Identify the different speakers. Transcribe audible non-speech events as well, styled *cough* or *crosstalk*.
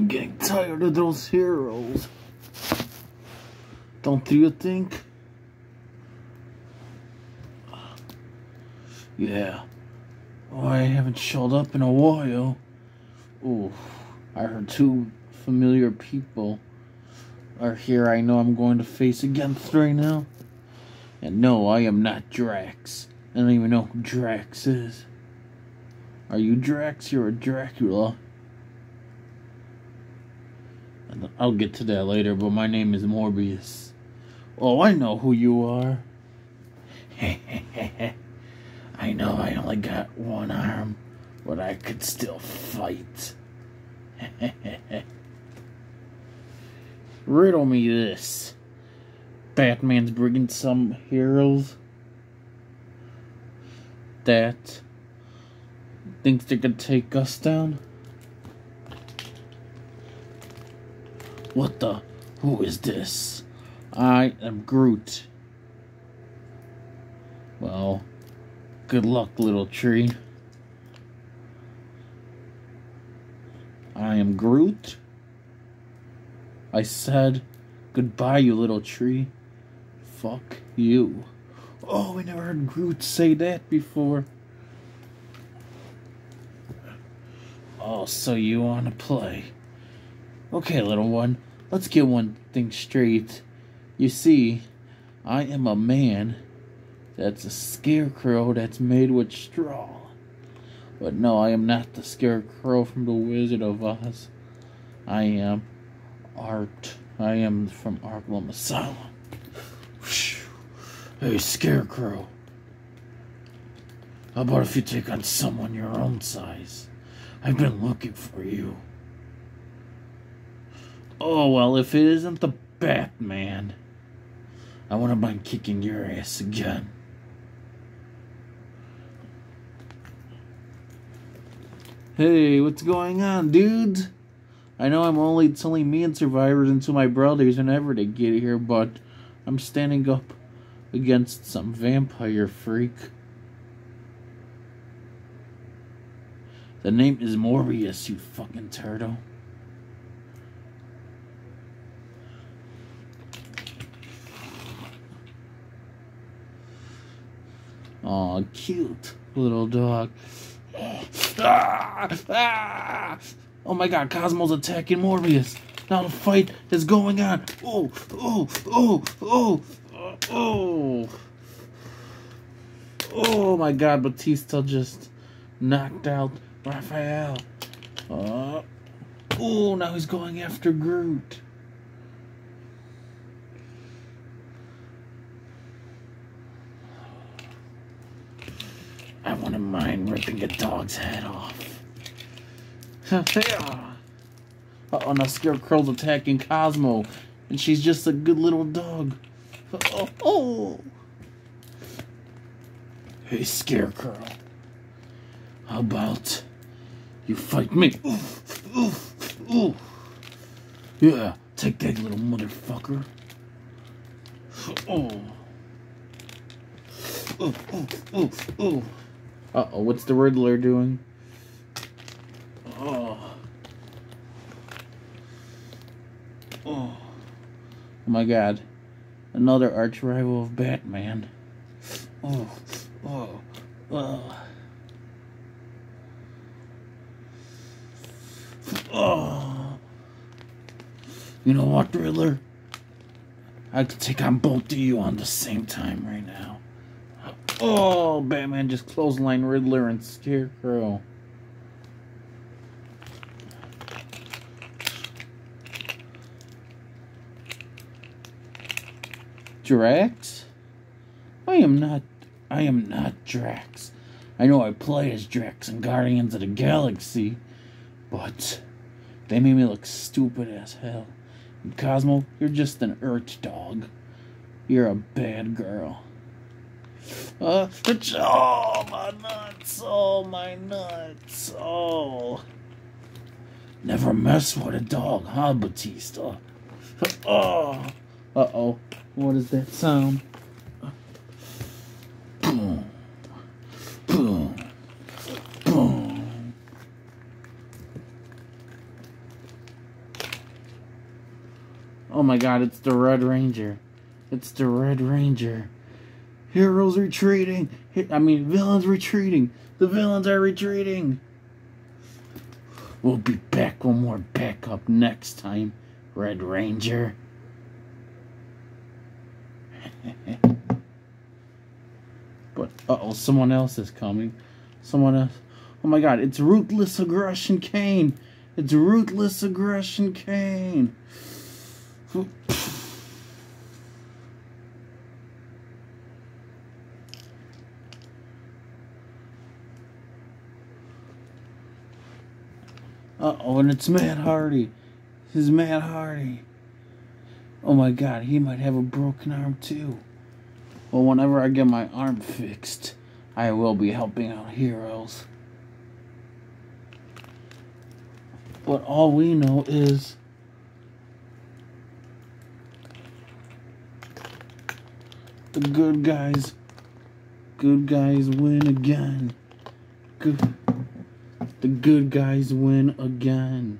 Speaker 1: I'm getting tired of those heroes. Don't you think? Yeah. Oh, I haven't showed up in a while. Ooh, I heard two familiar people are here I know I'm going to face against right now. And no, I am not Drax. I don't even know who Drax is. Are you Drax? You're a Dracula. I'll get to that later, but my name is Morbius. Oh, I know who you are. *laughs* I know I only got one arm, but I could still fight. *laughs* Riddle me this. Batman's bringing some heroes that thinks they could take us down? What the? Who is this? I am Groot. Well, good luck, little tree. I am Groot. I said goodbye, you little tree. Fuck you. Oh, we never heard Groot say that before. Oh, so you want to play? Okay, little one, let's get one thing straight. You see, I am a man that's a scarecrow that's made with straw. But no, I am not the scarecrow from the Wizard of Oz. I am Art. I am from Arkham Asylum. Hey, Scarecrow. How about if you take on someone your own size? I've been looking for you. Oh, well, if it isn't the Batman, I wouldn't mind kicking your ass again. Hey, what's going on, dudes? I know I'm only, only me and survivors and two my brothers whenever they get here, but I'm standing up against some vampire freak. The name is Morbius, you fucking turtle. Aw, cute little dog. Ah, ah. Oh my god, Cosmo's attacking Morbius. Now the fight is going on. Oh, oh, oh, oh, oh. Oh my god, Batista just knocked out Raphael. Uh, oh, now he's going after Groot. I wouldn't mind ripping a dog's head off. uh oh, now Scarecrow's attacking Cosmo, and she's just a good little dog. Oh, oh. Hey, Scarecrow. How about you fight me? Ooh, ooh, ooh. Yeah, take that little motherfucker. Oh, oh, oh. Uh oh, what's the Riddler doing? Oh. Oh. Oh my god. Another arch rival of Batman. Oh. Oh. Oh. Oh. You know what, Riddler? I could take on both of you on the same time right now. Oh, Batman just clothesline Riddler and Scarecrow. Drax? I am not I am not Drax. I know I play as Drax in Guardians of the Galaxy, but they made me look stupid as hell. And Cosmo, you're just an Earth dog. You're a bad girl. Uh, oh, my nuts. Oh, my nuts. Oh. Never mess with a dog, huh, Batista? *laughs* Oh. Uh-oh. What is that sound? Boom. Boom. Boom. Oh my god, it's the Red Ranger. It's the Red Ranger. Heroes retreating. I mean, villains retreating. The villains are retreating. We'll be back one more backup next time, Red Ranger. *laughs* but, uh oh, someone else is coming. Someone else. Oh my god, it's Ruthless Aggression Kane. It's Ruthless Aggression Kane. Uh oh, and it's Matt Hardy. This is Matt Hardy. Oh my god, he might have a broken arm too. Well, whenever I get my arm fixed, I will be helping out heroes. But all we know is the good guys good guys win again. Good the good guys win again.